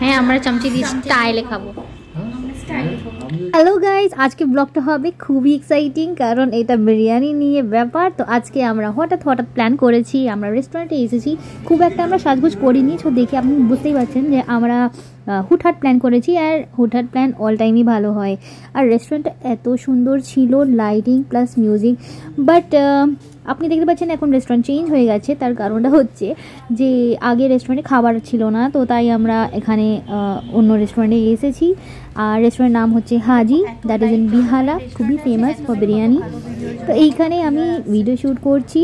হ্যাঁ আমরা চামচি দিয়ে স্টাইলে খাব। হ্যালো গাইজ আজকে ব্লগটা হবে খুবই এক্সাইটিং কারণ এটা বিরিয়ানি নিয়ে ব্যাপার। তো আজকে আমরা হঠাৎ হঠাৎ প্ল্যান করেছি, আমরা রেস্টুরেন্টে এসেছি। খুব একটা আমরা সাজগোজ করিনি তো দেখে আপনি বুঝতেই পারছেন যে আমরা হুটহাট প্ল্যান করেছি আর হুটহাট প্ল্যান অল টাইমই ভালো হয়। আর রেস্টুরেন্টটা এত সুন্দর ছিল লাইটিং প্লাস মিউজিক বাট আপনি দেখতে পাচ্ছেন এখন রেস্টুরেন্ট চেঞ্জ হয়ে গেছে। তার কারণটা হচ্ছে যে আগে রেস্টুরেন্টে খাবার ছিল না, তো তাই আমরা এখানে অন্য রেস্টুরেন্টে এসেছি। আর রেস্টুরেন্টের নাম হচ্ছে Haji that is in Behala খুবই ফেমাস ফর বিরিয়ানি তো এইখানে আমি ভিডিও শ্যুট করছি।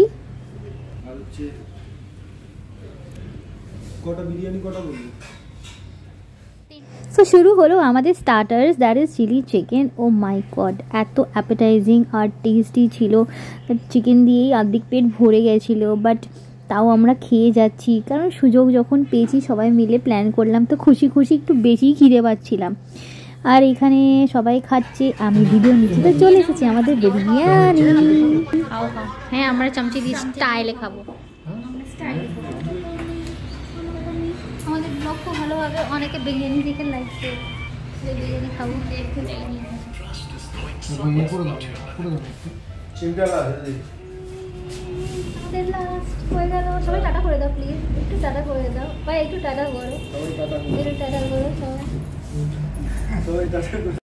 সো শুরু হলো আমাদের starters that is chilli chicken oh my god এত অ্যাপেটাইজিং আর টেস্টি ছিল। চিকেন দিয়েই অর্ধেক পেট ভরে গেছিল বাট তাও আমরা খেয়ে যাচ্ছি। কারণ সুযোগ যখন পেয়েছি সবাই মিলে প্ল্যান করলাম তো খুশি খুশি একটু বেশিই খিদে পাচ্ছিলাম। আর এখানে সবাই খাচ্ছে। আমি ভিডিও নিচ্ছি তো চলে এসেছি, আমাদের বিরিয়ানি। হ্যাঁ আমরা চামচি দিয়ে স্টাইলে খাব। আমাদের ব্লগ অনেকে বিরিয়ানি দেখে সবাই টাটা করে দাও প্লিজ একটু টাটা করে দাও। ভাই, একটু টাটা করো। একটু টাটা করো। Sorry, dass